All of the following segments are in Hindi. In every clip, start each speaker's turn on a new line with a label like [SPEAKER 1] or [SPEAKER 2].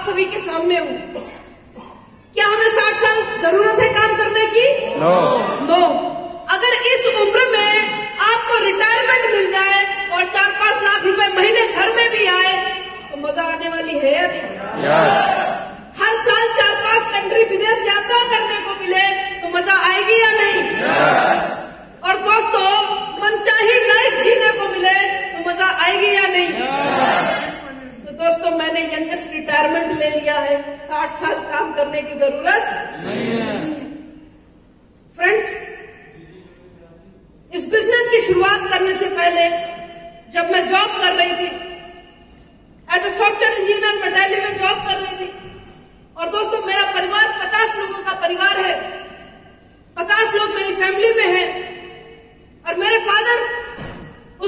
[SPEAKER 1] आप सभी के सामने हूँ। क्या हमें साठ साल ज़रूरत है काम करने की?
[SPEAKER 2] No no.
[SPEAKER 1] नो अगर इस उम्र में आपको रिटायरमेंट मिल जाए और चार पाँच लाख रुपए महीने घर में भी आए तो मज़ा आने वाली है या नहीं?
[SPEAKER 2] यस
[SPEAKER 1] हर साल चार पाँच कंट्री विदेश यात्रा करने को मिले तो मज़ा आएगी या नहीं? Yes. और दोस्तों मनचाही लाइफ जीने को मिले तो मज़ा आएगी या नहीं? तो दोस्तों मैंने यंगेस्ट रिटायरमेंट ले लिया है। साठ साल काम करने की ज़रूरत? नहीं है। फ्रेंड्स इस बिज़नेस की शुरुआत करने से पहले जब मैं जॉब कर रही थी एज ए सॉफ्टवेयर इंजीनियर मैं दिल्ली में जॉब कर रही थी और दोस्तों मेरा परिवार पचास लोगों का परिवार है पचास लोग मेरी फैमिली में हैं और मेरे फादर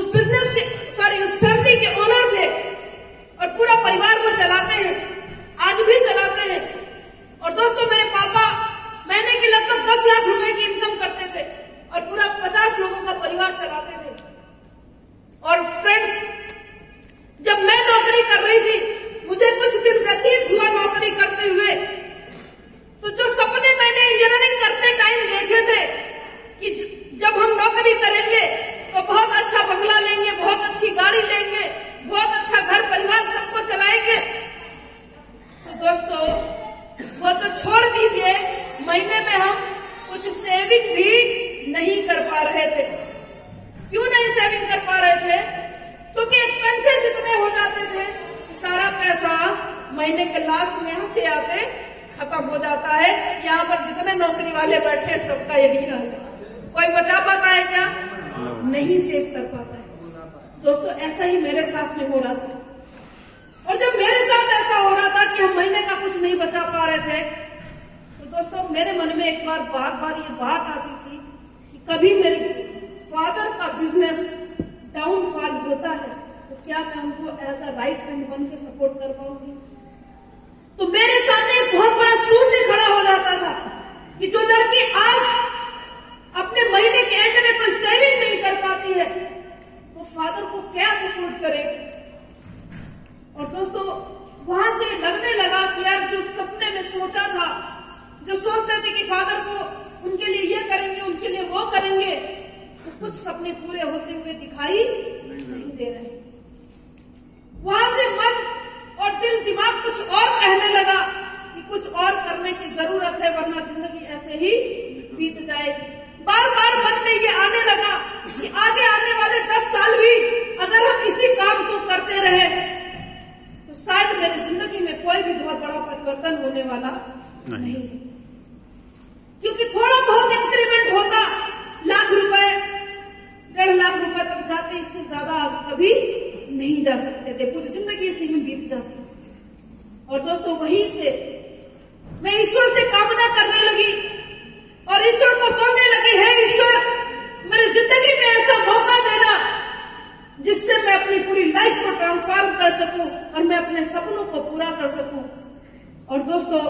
[SPEAKER 1] उस बिज़नेस के सॉरी उस फैमिली के ओनर थे और पूरा परिवार वो चलाते हैं आज भी चलाते हैं और दोस्तों मेरे पापा महीने की लगभग दस लाख रुपए की इनकम करते थे और पूरा पचास लोगों का परिवार चलाते थे और फ्रेंड्स जब मैं नौकरी कर रही थी मुझे कुछ दिन व्यतीत हुआ नौकरी करते हुए तो जो सपने मैंने इंजीनियरिंग करते टाइम देखे थे कि ज- जब हम नौकरी करेंगे तो बहुत अच्छा बंगला लेंगे बहुत अच्छी गाड़ी लेंगे बहुत अच्छा घर परिवार सबको चलाएँगे तो दोस्तों वो तो छोड़ दीजिए महीने में हम कुछ सेविंग भी नहीं कर पा रहे थे क्यों नहीं सेविंग कर पा रहे थे क्योंकि एक्सपेंसेस इतने हो जाते थे कि सारा पैसा महीने के लास्ट में आते आते खत्म हो जाता है यहाँ पर जितने नौकरी वाले बैठे हैं, सबका यही हाल है कोई बचा पाता है क्या नहीं सेव कर पाता है दोस्तों ऐसा ही मेरे साथ में हो रहा था और जब मेरे साथ ऐसा हो रहा था कि हम महीने का कुछ नहीं बचा पा रहे थे तो दोस्तों मेरे मन में एक बार बार बार ये बात आती थी कि कभी मेरे फादर का बिज़नेस डाउनफॉल होता है तो क्या मैं उनको एज अ राइट हैंड बन के सपोर्ट कर पाऊँगी? तो मेरे सामने एक बहुत बड़ा शून्य खड़ा हो जाता था कि जो लड़की आज अपने महीने के एंड में कोई सेविंग नहीं कर पाती है वो फादर को क्या सपोर्ट करेगी और दोस्तों वहाँ से लगने लगा कि यार जो सपने में सोचा था जो सोचते थे कि फादर को उनके लिए ये करेंगे उनके लिए वो करेंगे तो कुछ सपने पूरे होते हुए दिखाई नहीं दे रहे वहाँ से मन और दिल दिमाग कुछ और कहने लगा कि कुछ और करने की ज़रूरत है वरना ज़िंदगी ऐसे ही बीत जाएगी। बार बार मन में ये आने लगा कि आगे आने वाले दस साल भी अगर हम इसी काम को करते रहे तो शायद मेरी ज़िंदगी में कोई भी बहुत बड़ा परिवर्तन होने वाला नहीं। है क्योंकि थोड़ा बहुत इंक्रीमेंट होता लाख रुपए डेढ़ लाख रुपए तक जाते इससे ज़्यादा आगे कभी नहीं जा सकते थे। पूरी ज़िंदगी इसी में बीत जाती। और दोस्तों वहीं से मैं ईश्वर से कामना करने लगी और ईश्वर को बोलने लगी है ईश्वर मेरी ज़िंदगी में ऐसा मौका देना जिससे मैं अपनी पूरी लाइफ को ट्रांसफॉर्म कर सकूँ और मैं अपने सपनों को पूरा कर सकूँ। और दोस्तों,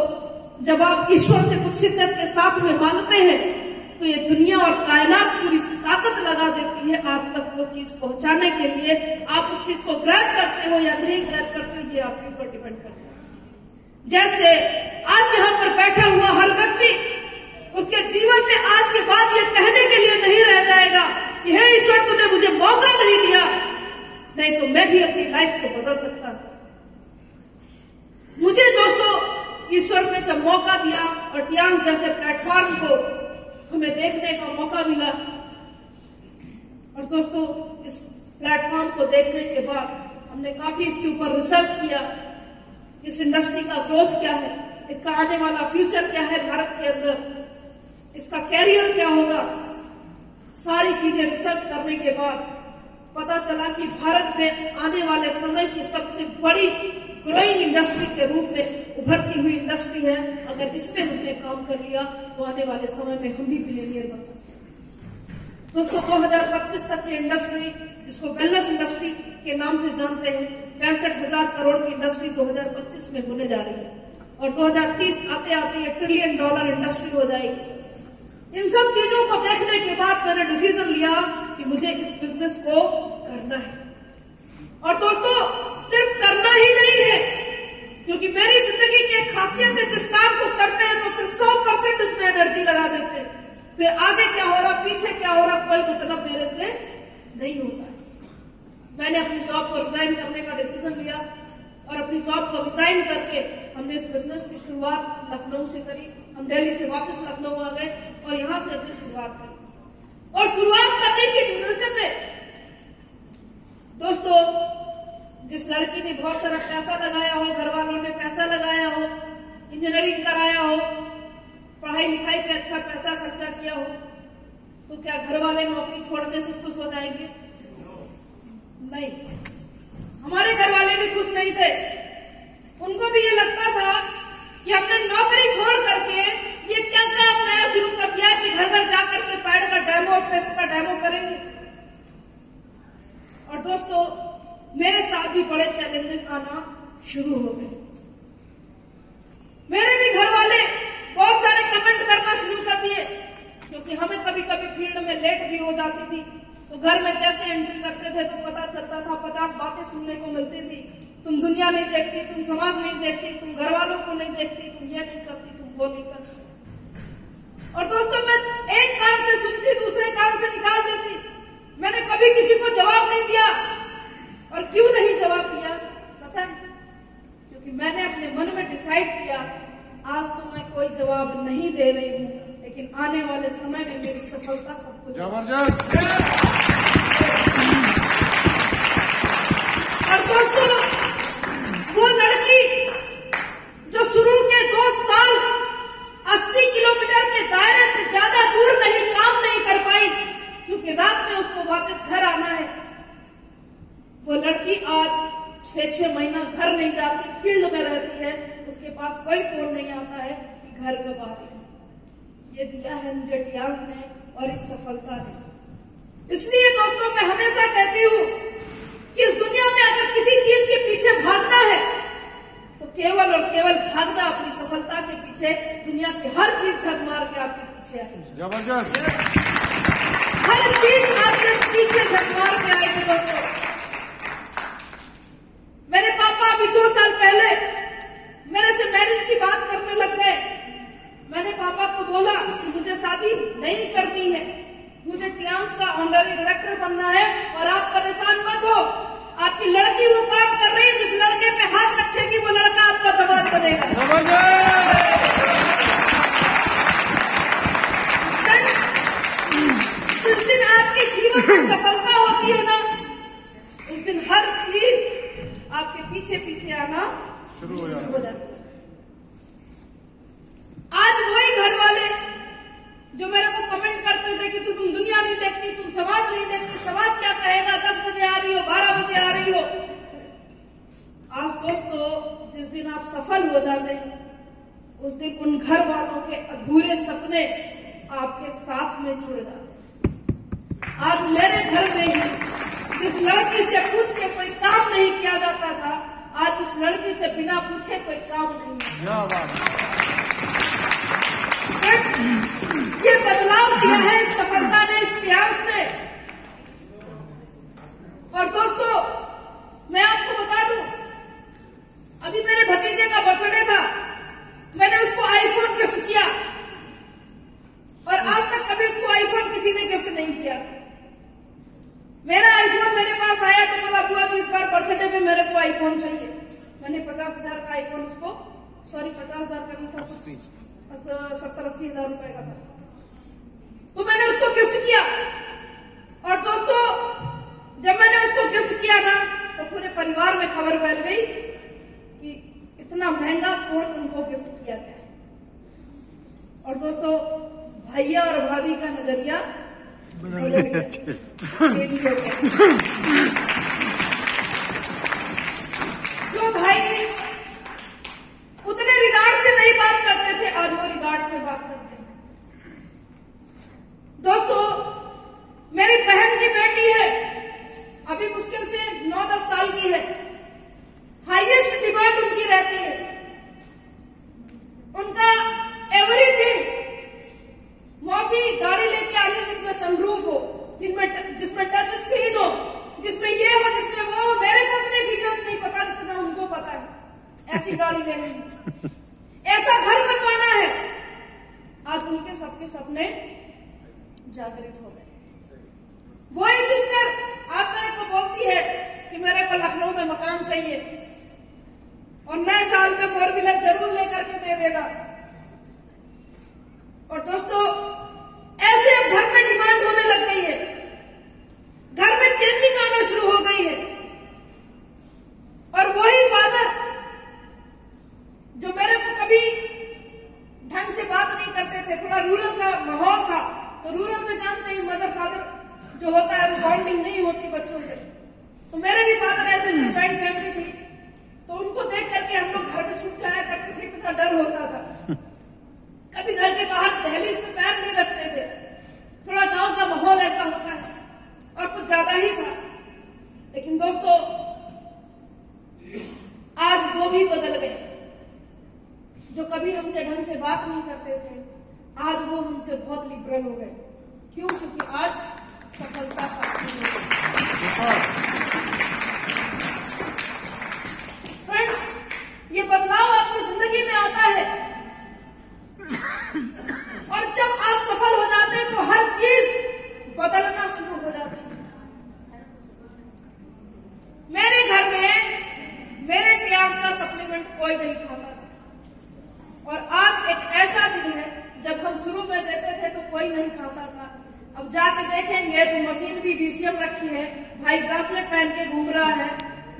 [SPEAKER 1] जब आप ईश्वर से कुछ शिद्दत के साथ में मांगते हैं तो ये दुनिया और कायनात पूरी ताकत लगा देती है आप तक वो चीज़ पहुँचाने के लिए। आप उस चीज़ को ग्रैब करते हो या नहीं ग्रैब करते हो, ये आपके ऊपर डिपेंड करता है। जैसे आज यहाँ पर बैठा हुआ हर व्यक्ति, उसके जीवन में आज के बाद ये कहने के लिए नहीं रह जाएगा कि, हे ईश्वर, तूने मुझे मौका नहीं दिया। नहीं तो मैं भी अपनी लाइफ को बदल सकता मुझे दोस्तों, ईश्वर ने जब मौका दिया और टियांग जैसे प्लेटफॉर्म को हमें देखने का मौका मिला। और दोस्तों, इस प्लेटफॉर्म को देखने के बाद हमने काफ़ी इसके ऊपर रिसर्च किया। इस इंडस्ट्री का ग्रोथ क्या है? इसका आने वाला फ्यूचर क्या है भारत के अंदर? इसका कैरियर क्या होगा? सारी चीज़ें रिसर्च करने के बाद पता चला कि भारत में आने वाले समय की सबसे बड़ी ग्रोइंग इंडस्ट्री के रूप में उभरती हुई इंडस्ट्री है। अगर इस पे हमने काम कर लिया तो आने वाले समय में हम भी बिलियनियर बन सकते दोस्तों 2025 तक ये इंडस्ट्री जिसको वेलनेस इंडस्ट्री के नाम से जानते हैं, पैंसठ हज़ार करोड़ की इंडस्ट्री 2025 में होने जा रही है। और 2030 आते आते ये ट्रिलियन डॉलर इंडस्ट्री हो जाएगी। इन सब चीज़ों को देखने के बाद मैंने डिसीज़न लिया कि मुझे इस बिज़नेस को करना है। और दोस्तों, सिर्फ़ करना ही नहीं है, क्योंकि मेरी ज़िंदगी की खासियत है, जिस काम को करते हैं तो फिर सौ परसेंट उसमें एनर्जी लगा देते हैं। फिर आगे क्या हो रहा, पीछे क्या हो रहा, कोई मतलब मेरे से नहीं होता। मैंने अपनी जॉब को रिजाइन करने का डिसीज़न लिया और अपनी जॉब को रिजाइन करके हमने इस बिज़नेस की शुरुआत लखनऊ से करी। हम दिल्ली से वापस लखनऊ आ गए और यहाँ से अपनी शुरुआत करी और शुरुआत करने की ड्यूरेशन में, दोस्तों, जिस लड़की ने बहुत सारा पैसा लगाया हो घर वालों ने पैसा लगाया हो इंजीनियरिंग कराया हो, पढ़ाई लिखाई पे अच्छा पैसा खर्चा किया हो तो क्या घर वाले नौकरी छोड़ने से खुश हो जाएँगे? नहीं। हमारे घर वाले भी खुश नहीं थे। उनको भी ये लगता था कि हमने नौकरी छोड़ करके ये क्या काम नया शुरू कर दिया कि घर घर जाकर के पैड का डेमो और टेस्ट का डेमो करेंगे। और दोस्तों, मेरे साथ भी बड़े चैलेंजेस आना शुरू हो गए। मेरे भी घर वाले बहुत सारे कमेंट करना शुरू कर दिए, क्योंकि हमें कभी कभी फ़ील्ड में लेट भी हो जाती थी। तो घर में जैसे एंट्री करते थे तो पता चलता था, पचास बातें सुनने को मिलती थी। तुम दुनिया नहीं देखती, तुम समाज नहीं देखती, तुम घर वालों को नहीं देखती, तुम ये नहीं करती, तुम वो नहीं करती और दोस्तों मैं एक काम से सुनती दूसरे काम से निकाल देती मैंने कभी किसी को जवाब नहीं दिया और क्यों नहीं जवाब दिया पता है क्योंकि मैंने अपने मन में डिसाइड किया आज तो मैं कोई जवाब नहीं दे रही हूँ लेकिन आने वाले समय में मेरी सफलता सबको
[SPEAKER 2] ज़बरदस्त।
[SPEAKER 1] और दोस्तों वो लड़की जो शुरू के दो साल 80 किलोमीटर के दायरे से ज़्यादा दूर कहीं काम नहीं कर पाई क्योंकि रात में उसको वापस घर आना है। वो लड़की आज छह छह महीना घर नहीं जाती फ़ील्ड में रहती है उसके पास कोई फ़ोन नहीं आता है कि घर कब आ रही ये दिया है मुझे टियांस ने और इस सफलता ने। इसलिए दोस्तों मैं हमेशा कहती हूँ कि इस दुनिया में अगर किसी चीज़ के पीछे भागना है तो केवल और केवल भागना अपनी सफलता के पीछे दुनिया की हर चीज़ झक मार के आपके पीछे आएगी।
[SPEAKER 2] ज़बरदस्त।
[SPEAKER 1] हर चीज़ आपके पीछे झक मार के आएगी दोस्तों। मेरे पापा अभी दो साल पहले मेरे से मैरिज की बात करने लग गए। मैंने पापा को बोला कि मुझे शादी नहीं करनी है। मुझे टियांस का ऑनररी डायरेक्टर बनना है और आप परेशान मत हो। आपकी लड़की वो काम कर रही है जिस लड़के पे हाथ रखेगी वो लड़का आपका दबाव बनेगा
[SPEAKER 2] ज़बरदस्त
[SPEAKER 1] जिस दिन आपके जीवन में सफलता होती है ना उस दिन हर चीज़ आपके पीछे पीछे आना
[SPEAKER 2] शुरू हो जाता है।
[SPEAKER 1] हो जाती है आज वही घर वाले जो मेरे को कमेंट करते थे कि तू तुम दुनिया नहीं देखती तुम समाज नहीं देखती समाज क्या कहेगा दस बजे आ रही हो बारह बजे आ रही हो आज दोस्तों जिस दिन आप सफल हो जाते हैं उस दिन उन घर वालों के अधूरे सपने आपके साथ में जुड़ जाते हैं आज मेरे घर में ही जिस लड़की से पूछ के कोई काम नहीं किया जाता था। आज उस लड़की से बिना पूछे कोई काम नहीं। ये बदलाव दिया है इस सफलता ने इस प्रयास ने और दोस्तों मैं आपको बता दूँ अभी मेरे भतीजे का बर्थडे था मैंने उसको आईफोन गिफ्ट किया और आज तक कभी उसको आईफोन किसी ने गिफ्ट नहीं किया मेरा आईफोन मेरे पास आया तो बोला बुआ कि इस बार बर्थडे में मेरे को आईफोन चाहिए मैंने पचास हज़ार का आईफोन उसको सॉरी पचास हज़ार का नहीं था अस- सत्तर अस्सी हज़ार रुपए का था तो मैंने उसको गिफ्ट किया और दोस्तों जब मैंने उसको गिफ्ट किया ना तो पूरे परिवार में खबर फैल गई कि इतना महँगा फ़ोन उनको गिफ्ट किया गया है और दोस्तों भैया और भाभी का नज़रिया जो भाई, उतने रिगार्ड से नहीं बात करते थे, आज वो रिगार्ड से बात करते हैं। दोस्तों, मेरी बहन की बेटी है, अभी मुश्किल से नौ दस साल की है। हाईएस्ट डिमांड उनकी रहती है। उनका एवरीथिंग मौसी गाड़ी सनरूफ हो जिसमें टच स्क्रीन हो, जिसमें ये हो, जिसमें वो हो, मेरे को उतने फीचर्स नहीं, पता जितना उनको पता है। ऐसी गाड़ी लेनी है। ऐसा घर बनवाना है। आज उनके सबके सपने जागृत हो गए। वही सिस्टर आप मेरे को बोलती है कि मेरे को लखनऊ में मकान चाहिए। और नए साल में फोर व्हीलर ज़रूर लेकर के दे देगा। और दोस्तों, ऐसे अब घर में डिमांड होने लग गई है घर में चेंजिंग आना शुरू हो गई है और वही फादर जो मेरे को कभी ढंग से बात नहीं करते थे थोड़ा रूरल का माहौल था तो रूरल में जानते ही मदर फादर जो होता है वो बॉन्डिंग नहीं होती बच्चों से। तो मेरे भी फादर ऐसे थे जॉइंट फैमिली थी। तो उनको देख करके हम लोग घर में छुप जाया करते थे इतना डर होता था। कभी घर के बाहर दहलीज में पैर नहीं रखते थे। थोड़ा गाँव का माहौल ऐसा होता है और कुछ ज़्यादा ही था। लेकिन दोस्तों आज वो भी बदल गए। जो कभी हमसे ढंग से बात नहीं करते थे आज वो हमसे बहुत लिबरल हो गए। क्यों? क्योंकि आज सफलता साथी हो गई फ्रेंड्स ये बदलाव आपकी ज़िंदगी में आता है और जब आप सफल हो जाते हैं तो हर चीज़ बदलना शुरू हो जाती है मेरे घर में मेरे प्याज का सप्लीमेंट कोई नहीं खाता था और आज एक ऐसा दिन है जब हम शुरू में देते थे तो कोई नहीं खाता था अब जाके देखेंगे तो मशीन भी बीसीएम रखी है भाई ब्रासलेट पहन के घूम रहा है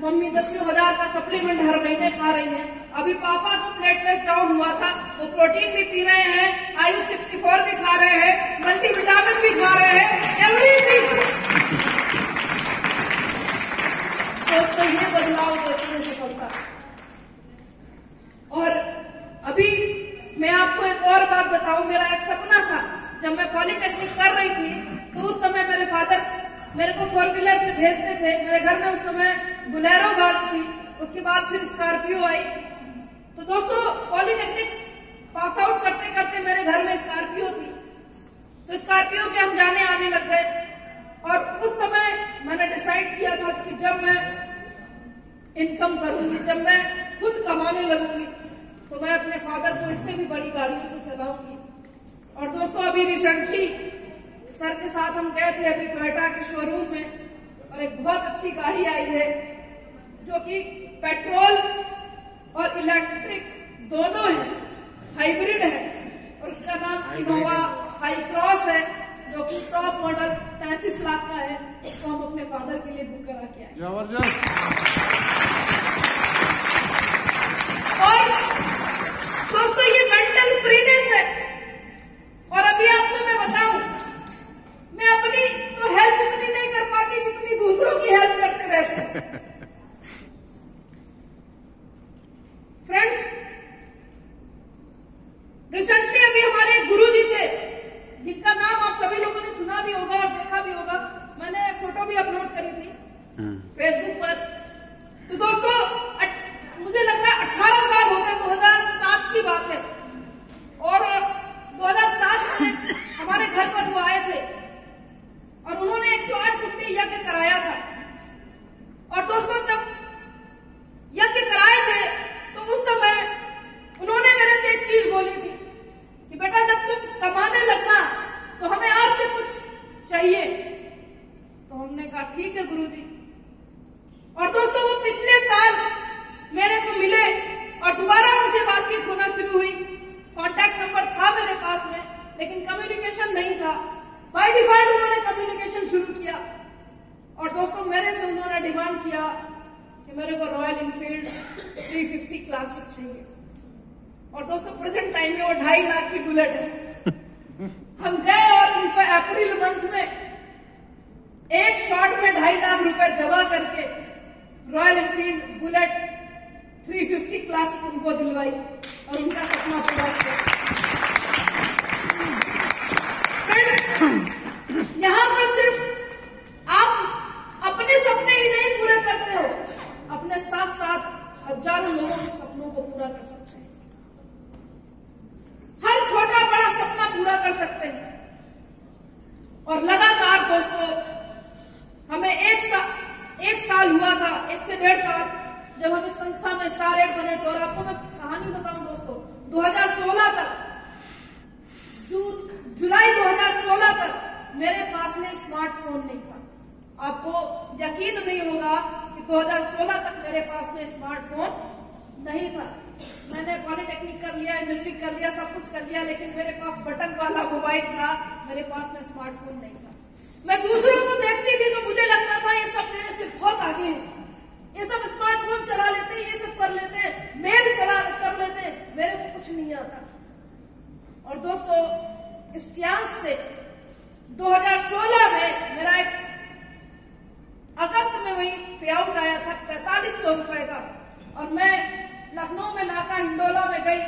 [SPEAKER 1] मम्मी दसियों हज़ार का सप्लीमेंट हर महीने खा रही है अभी पापा को प्लेटलेस डाउन हुआ था वो प्रोटीन भी पी रहे हैं आयु 64 भी खा रहे हैं मल्टीविटामिन भी खा रहे हैं एवरीथिंग दोस्तों ये बदलाव देती है सफलता और अभी मैं आपको एक और बात बताऊँ, मेरा एक सपना था। जब मैं पॉलिटेक्निक कर रही थी तो उस समय मेरे फादर मेरे को फोर व्हीलर से भेजते थे। मेरे घर में उस समय बुलेरो गाड़ी थी। उसके बाद फिर स्कॉर्पियो आई। तो दोस्तों, पॉलिटेक्निक पास आउट करते करते मेरे घर में स्कॉर्पियो थी। तो स्कॉर्पियो से हम जाने आने लग गए। और उस समय मैंने डिसाइड किया था कि जब मैं इनकम करूँगी जब मैं खुद कमाने लगूँगी तो मैं अपने फादर को इससे भी बड़ी गाड़ियों से चलाऊँगी। और दोस्तों अभी रिसेंटली सर के साथ हम गए थे अभी टोयटा के शोरूम में और एक बहुत अच्छी गाड़ी आई है जो कि पेट्रोल और इलेक्ट्रिक दोनों है हाइब्रिड है और उसका नाम इनोवा हाई क्रॉस है। जो कि टॉप मॉडल 33 लाख का है उसको हम अपने फादर के लिए बुक करा के आए।
[SPEAKER 2] ज़बरदस्त।
[SPEAKER 1] और दोस्तों ये मेंटल फ्रीनेस है। और अभी आपको मैं बताऊँ मैं अपनी तो हेल्प उतनी नहीं कर पाती जितनी दूसरों की हेल्प करते रहते फ्रेंड्स रिसेंटली अभी हमारे गुरु जी थे जिनका नाम आप सभी लोगों ने सुना भी होगा और देखा भी होगा मैंने फ़ोटो भी अपलोड करी थी फेसबुक पर तो दोस्तों अट, मुझे लग रहा है अट्ठारह साल हो गए 2007 की बात है और 2007 में हमारे घर पर वो आए थे और उन्होंने 108 कुंडी यज्ञ कराया था और दोस्तों जब यज्ञ कराए थे तो उस समय उन्होंने मेरे से एक चीज़ बोली थी कि बेटा जब तुम कमाने लगना तो हमें आपसे कुछ चाहिए तो हमने कहा ठीक है गुरुजी और दोस्तों वो पिछले साल मेरे को मिले और दोबारा उनसे बातचीत होना शुरू हुई कांटेक्ट नंबर था मेरे पास में लेकिन कम्युनिकेशन नहीं था बाय डिफ़ॉल्ट उन्होंने कम्युनिकेशन शुरू किया और दोस्तों मेरे से उन्होंने डिमांड किया कि मेरे को रॉयल इनफील्ड 350 क्लासिक चाहिए और दोस्तों प्रेजेंट टाइम में वो ढाई लाख की बुलेट है। हम गए और उनको अप्रैल मंथ में एक शॉट में ढाई लाख रुपए जमा करके रॉयल एनफील्ड बुलेट 350 क्लास उनको दिलवाई और उनका सपना पूरा किया। यहाँ पर सिर्फ़ आप अपने सपने ही नहीं पूरे करते हो, अपने साथ साथ हज़ारों लोगों के सपनों को पूरा कर सकते हैं। पूरा कर सकते हैं। और लगातार दोस्तों हमें एक सा, एक साल हुआ था एक से डेढ़ साल जब हम इस संस्था में स्टार एड बने थे। और आपको मैं कहानी बताऊँ दोस्तों 2016 तक जून जुलाई 2016 तक मेरे पास में स्मार्टफ़ोन नहीं था। आपको यकीन नहीं होगा कि 2016 तक मेरे पास में स्मार्टफ़ोन नहीं था। मैंने पॉलिटेक्निक कर लिया इंजीनियरिंग कर लिया, सब कुछ कर लिया, लेकिन मेरे पास बटन वाला मोबाइल था, मेरे पास में स्मार्टफ़ोन नहीं था। मैं दूसरों को देखती थी तो मुझे लगता था ये सब मेरे से बहुत आगे है। ये सब स्मार्टफ़ोन चला लेते ये सब कर लेते मेल चला कर लेते मेरे को कुछ नहीं आता और दोस्तों इतिहास से 2016 में मेरा एक अगस्त में वही पे आउट आया था पैतालीस सौ रुपए का और मैं लखनऊ में नाका हिंडोला में गई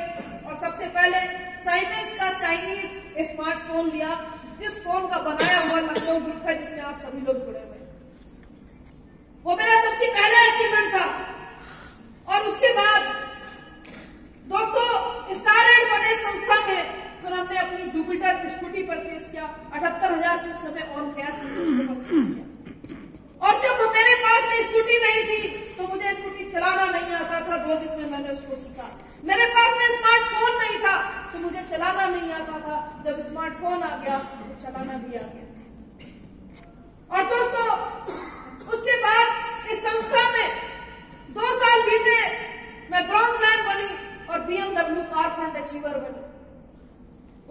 [SPEAKER 1] और सबसे पहले साइनेज का चाइनीज़ स्मार्टफ़ोन लिया जिस फ़ोन का बनाया हुआ लखनऊ ग्रुप है जिसमें आप सभी लोग जुड़े हुए वो मेरा सबसे पहला अचीवमेंट था और उसके बाद दोस्तों स्टार एड बने संस्था में फिर हमने अपनी जुपिटर स्कूटी परचेज किया अठहत्तर हज़ार के उस समय ऑन कैश उसको परचेज किया और जब मेरे पास में स्कूटी नहीं थी तो मुझे स्कूटी चलाना दिन में मैंने उसको सीखा। मेरे पास में स्मार्टफ़ोन नहीं था तो मुझे चलाना नहीं आता था। जब स्मार्टफ़ोन आ गया तो चलाना भी आ गया। और दोस्तों, उसके बाद इस संस्था में दो साल बीते, मैं ब्राउन मैन बनी और बीएमडब्ल्यू कार फंड अचीवर बनी।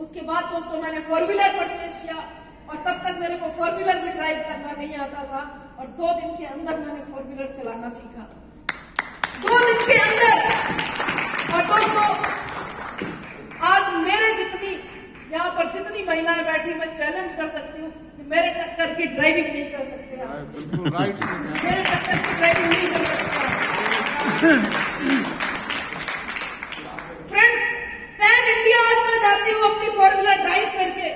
[SPEAKER 1] उसके बाद दोस्तों, मैंने फोर व्हीलर परचेज किया और तब तक मेरे को फोर व्हीलर भी ड्राइव करना नहीं आता था और दो दिन के अंदर मैंने फोर व्हीलर चलाना सीखा। अंदर और दोस्तों आज मेरे जितनी यहाँ पर जितनी महिलाएँ बैठी मैं चैलेंज कर सकती हूँ कि मेरे टक्कर की ड्राइविंग नहीं कर सकते आप। मेरे टक्कर की ड्राइविंग नहीं कर सकते फ्रेंड्स पैन इंडिया आज मैं जाती हूँ अपनी फोर व्हीलर ड्राइव करके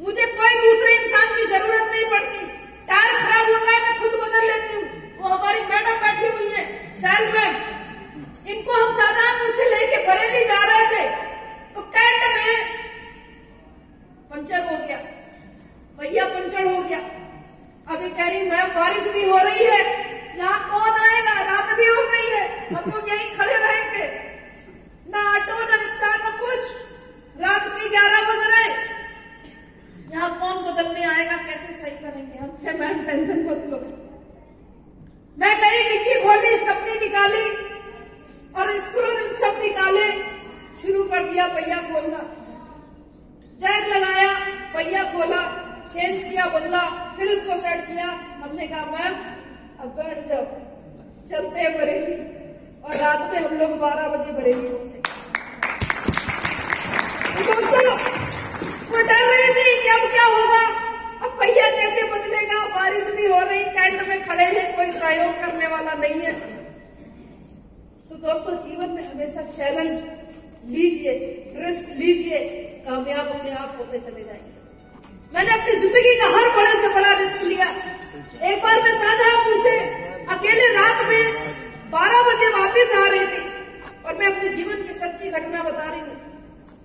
[SPEAKER 1] मुझे कोई दूसरे इंसान की ज़रूरत नहीं पड़ती टायर खराब होता है मैं खुद बदल लेती हूँ वो हमारी मैडम बैठी हुई है सेल मैम इनको हम शाहजहांपुर से लेके बरेली जा रहे थे तो कैंट में पंचर हो गया भैया पंचर हो गया अभी कह रही मैम बारिश भी हो रही है यहाँ कौन आएगा रात भी हो गई है हम लोग यहीं खड़े रहेंगे ना ऑटो ना रिक्शा ना कुछ रात के ग्यारह बज रहे यहाँ कौन बदलने आएगा कैसे सही करेंगे हम क्या मैम टेंशन मत लो मैं गई डिक्की खोली स्टपनी निकाली और स्क्रू सब निकाले शुरू कर दिया पहिया खोलना जैक लगाया पहिया खोला चेंज किया बदला फिर उसको सेट किया हमने कहा मैम अब बैठ जाओ चलते हैं बरेली और रात में हम लोग बारह बजे बरेली पहुँचे दोस्तों वो डर रही थी कि अब क्या होगा अब पहिया कैसे बदलेगा बारिश भी हो रही कैंट में खड़े हैं कोई सहयोग करने वाला नहीं है तो दोस्तों जीवन में हमेशा चैलेंज लीजिए, रिस्क लीजिए, कामयाब अपने आप, होते चले जाएँगे। मैंने अपनी ज़िंदगी का हर बड़े से बड़ा रिस्क लिया। एक बार मैं शाहजहांपुर से अकेले रात में बारह बजे वापस आ रही थी और मैं अपने जीवन की सच्ची घटना बता रही हूँ।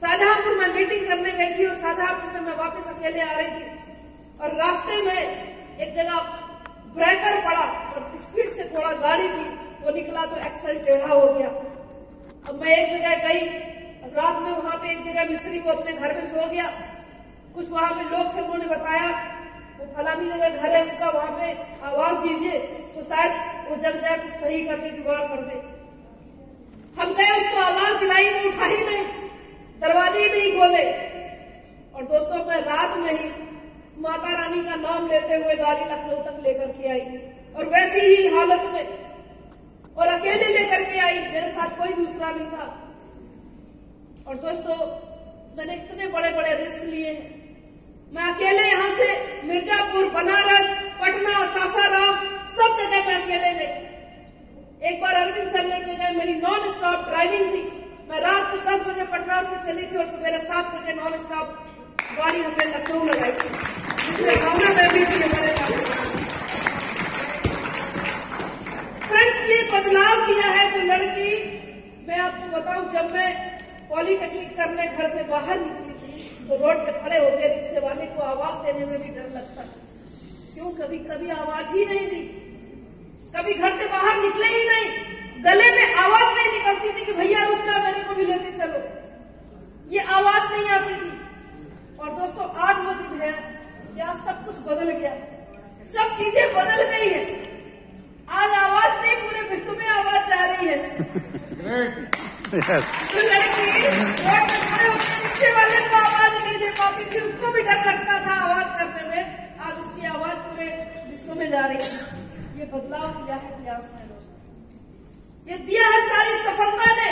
[SPEAKER 1] शाहजहांपुर में मीटिंग करने गई थी और शाहजहांपुर से मैं वापस अकेले आ रही थी। और रास्ते में एक जगह ब्रेकर पड़ा और स्पीड से थोड़ा गाड़ी थी, वो निकला तो एक्सल टेढ़ा हो गया। अब मैं एक जगह गई रात में वहाँ पे एक जगह मिस्त्री को अपने घर में सो गया। कुछ वहाँ पे लोग थे, उन्होंने बताया, वो फलानी जगह घर है, उसका वहाँ पे आवाज़ दीजिए तो शायद वो जग जाए, कुछ सही कर दे, जुगाड़ कर दे। हम गए, उसको आवाज़ दिलाई, वो उठा ही नहीं, दरवाजे ही नहीं खोले। और दोस्तों, मैं रात में ही माता रानी का नाम लेते हुए गाड़ी लखनऊ तक लेकर के आई। और वैसी ही हालत में और अकेले लेकर के आई, मेरे साथ कोई दूसरा नहीं था। और दोस्तों, मैंने इतने बड़े बड़े रिस्क लिए हैं। मैं अकेले यहाँ से मिर्जापुर, बनारस, पटना, सासाराम, सब जगह मैं अकेले गई। एक बार अरविंद सर लेके गए, मेरी नॉन स्टॉप ड्राइविंग थी। मैं रात को दस बजे पटना से चली थी और सवेरे सात बजे नॉन स्टॉप गाड़ी हमने लखनऊ लगाई थी। जिसमें भावना थी हमारे साथ फ्रेंड्स ये बदलाव किया है तो लड़की, मैं आपको बताऊँ, जब मैं पॉलिटेक्निक करने घर से बाहर निकली थी तो रोड पे खड़े होकर रिक्शे वाले को आवाज़ देने में भी डर लगता क्यों? कभी कभी आवाज़ ही नहीं दी। कभी घर से बाहर निकले ही नहीं। गले में आवाज़ नहीं निकलती थी कि भैया, रुक जा, मेरे को भी लेते चलो। ये आवाज़ नहीं आती थी। और दोस्तों, आज वो दिन है आज सब कुछ बदल गया। सब चीज़ें बदल गई है। आज आवाज़ नहीं पूरे विश्व में आवाज़ जा रही है। तो नीचे वाले आवाज़ नहीं दे पाती थी उसको भी डर था आवाज़ करने में। आज उसकी आवाज़ पूरे विश्व में जा रही है। ये बदलाव दिया है इतिहास में दोस्तों ये दिया है सारी सफलता ने।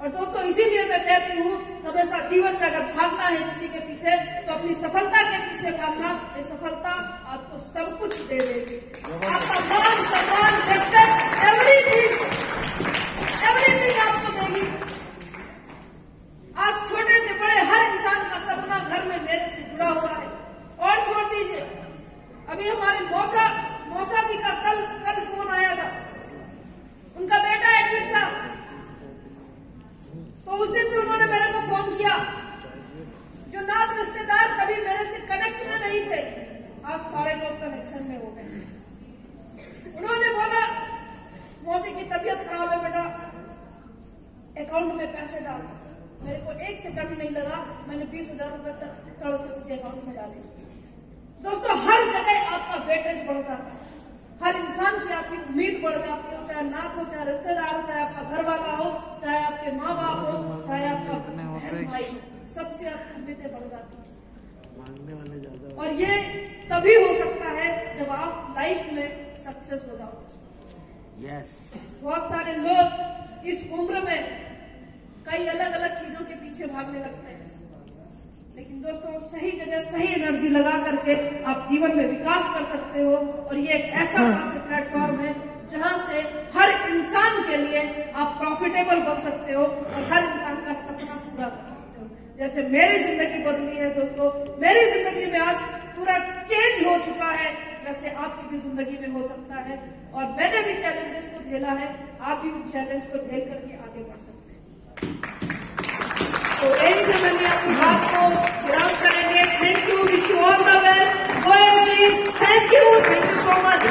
[SPEAKER 1] और दोस्तों इसीलिए मैं कहती हूँ हमेशा जीवन में अगर भागना है किसी के पीछे तो अपनी सफलता के पीछे भागना ये सफलता आपको सब कुछ दे देगी। आपका मान सम्मान रेस्पेक्ट एवरीथिंग एवरीथिंग आपको देगी आज छोटे से बड़े हर इंसान का सपना घर में मेरे से जुड़ा हुआ है और छोड़ दीजिए अभी हमारे मौसा मौसा जी का कल कल फ़ोन आया था उनका बेटा एडमिट था तो उस दिन भी उन्होंने मेरे को फ़ोन किया जो नात रिश्तेदार कभी मेरे से कनेक्ट में नहीं थे आज सारे लोग कनेक्शन में हो गए उन्होंने बोला मौसी की तबीयत खराब है बेटा। अकाउंट में पैसे डाल मेरे को एक सेकंड नहीं लगा। मैंने बीस हज़ार रुपए तक से उनके अकाउंट में डाले। दोस्तों हर जगह आपका वेटेज बढ़ जाता है। हर इंसान की आपकी उम्मीद बढ़ जाती है चाहे नाथ हो चाहे रिश्तेदार हो चाहे आपका घर वाला हो चाहे आपके माँ बाप हो चाहे आपका भाई हो, सबसे आपकी उम्मीदें बढ़ जाती है। और ये तभी हो सकता है जब आप लाइफ में सक्सेस हो। जाओ
[SPEAKER 2] Yes.
[SPEAKER 1] बहुत सारे लोग इस उम्र में कई अलग अलग चीज़ों के पीछे भागने लगते हैं। लेकिन दोस्तों सही जगह सही एनर्जी लगा करके आप जीवन में विकास कर सकते हो और ये एक ऐसा प्लेटफॉर्म है जहाँ से हर इंसान के लिए आप प्रॉफिटेबल बन सकते हो और हर इंसान का सपना पूरा कर सकते हो। जैसे मेरी ज़िंदगी बदली है दोस्तों, मेरी ज़िंदगी में आज पूरा चेंज हो चुका है। वैसे आपकी भी ज़िंदगी में हो सकता है और मैंने भी चैलेंजेस को झेला है, आप भी उन चैलेंज को झेल करके आगे बढ़ सकते हैं। तो यही से मैंने बात को विराम करेंगे। Thank you wish you all the best thank you thank you so much